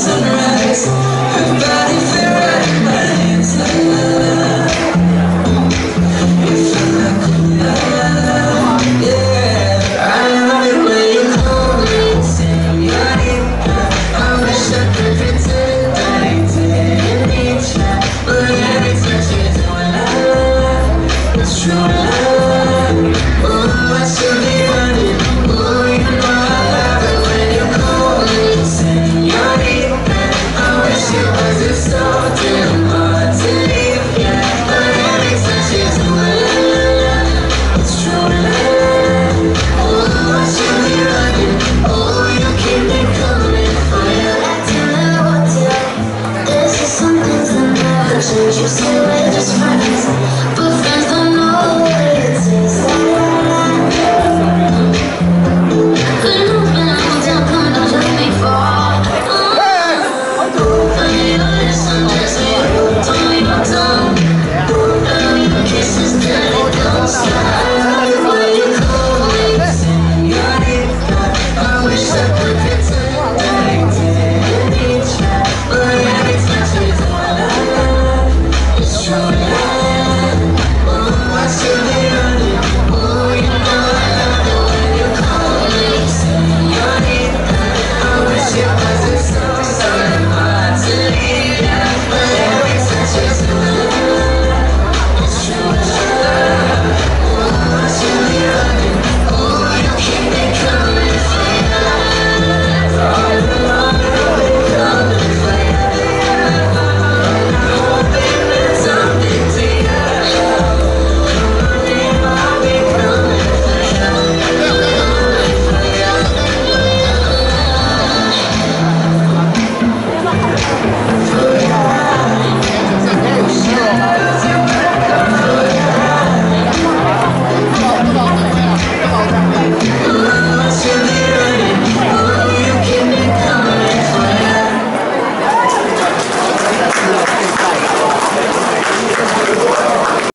sunrise. you sorry.